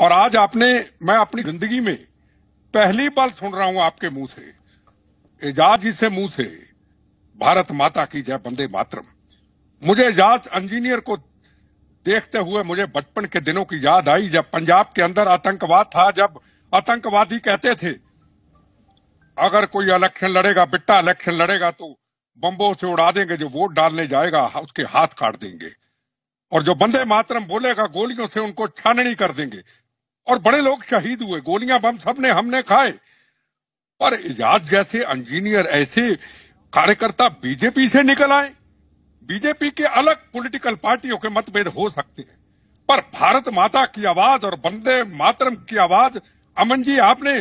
और आज आपने, मैं अपनी ज़िंदगी में पहली बार सुन रहा हूँ आपके मुँह से। एजाज जी से मुँह से, भारत माता की जय बंदे मातरम। मुझे एजाज इंजीनियर को देखते हुए मुझे बचपन के दिनों की याद आई, जब पंजाब के अंदर आतंकवाद था, जब आतंकवादी कहते थे, अगर कोई इलेक्शन लड़ेगा, बिट्टा इलेक्शन लड़ेगा तो बम्बों से उड़ा देंगे, जो वोट डालने जाएगा उसके हाथ काट देंगे। और जो बंदे मातरम बोलेगा, गोलियों से उनको छाननी कर देंगे। और बड़े लोग शहीद हुए, गोलियाँ बम सबने हमने खाए। पर इजाज जैसे इंजीनियर, ऐसे कार्यकर्ता बीजेपी से निकल आए। बीजेपी के अलग पॉलिटिकल पार्टियों के मतभेद हो सकते हैं। पर भारत माता की आवाज़ और बंदे मातरम की आवाज़, अमन जी, आपने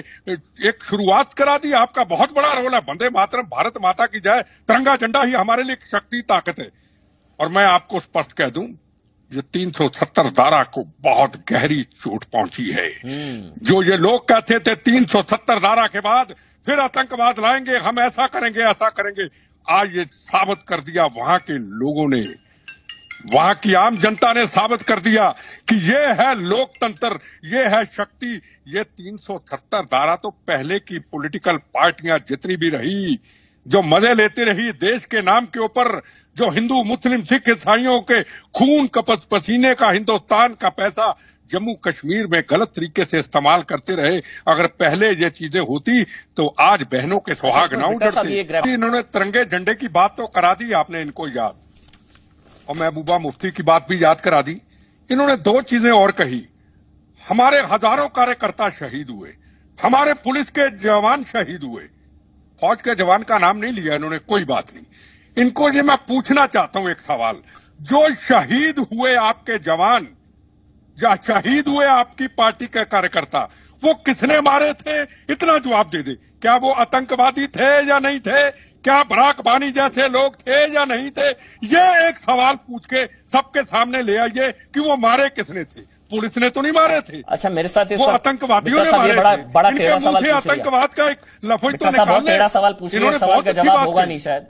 एक शुरुआत करा दी, आपका बहुत बड़ा रोल है। बंदे मातरम, भारत माता की जय। तिरंगा झंडा ही हमारे लिए शक्ति ताकत है। और मैं आपको स्पष्ट कह दूँ ये 370 धारा को बहुत गहरी चोट पहुँची है। जो ये लोग कहते थे 370 धारा के बाद फिर आतंकवाद लाएँगे हम ऐसा करेंगे ऐसा करेंगे। आज ये साबित कर दिया वहाँ के लोगों ने। वहाँ की आम जनता ने साबित कर दिया कि ये है लोकतंत्र ये है शक्ति ये 370 धारा तो पहले की पॉलिटिकल पार्टियाँ जितनी भी रही जो मज़े लेती रही देश के नाम के ऊपर जो हिंदू मुस्लिम सिख ईसाइयों के खून कपस पसीने का हिंदुस्तान का पैसा जम्मू कश्मीर में गलत तरीके से इस्तेमाल करते रहे। अगर पहले ये चीज़ें होती तो आज बहनों के सुहाग ना उठते इन्होंने तिरंगे झंडे की बात तो करा दी आपने इनको याद। और महबूबा मुफ्ती की बात भी याद करा दी। इन्होंने दो चीज़ें और कही। हमारे हज़ारों कार्यकर्ता शहीद हुए। हमारे पुलिस के जवान शहीद हुए। फौज के जवान का नाम नहीं लिया, इन्होंने कोई बात नहीं। इनको ये मैं पूछना चाहता हूँ एक सवाल। जो शहीद हुए आपके जवान, या शहीद हुए आपकी पार्टी के कार्यकर्ता, वो किसने मारे थे? इतना जवाब दे दे। क्या वो आतंकवादी थे या नहीं थे? क्या बराक बानी जैसे लोग थे या नहीं थे? ये एक सवाल पूछ के सबके सामने ले आइए कि वो मारे किसने थे। पुलिस ने तो नहीं मारे थे। अच्छा मेरे साथ वो आतंकवादियों ने मारे बड़ा, बड़ा इनके मुँह से आतंकवाद का एक लफज तो निकाल सवाल पूछ सवाल का जवाब होगा नहीं शायद।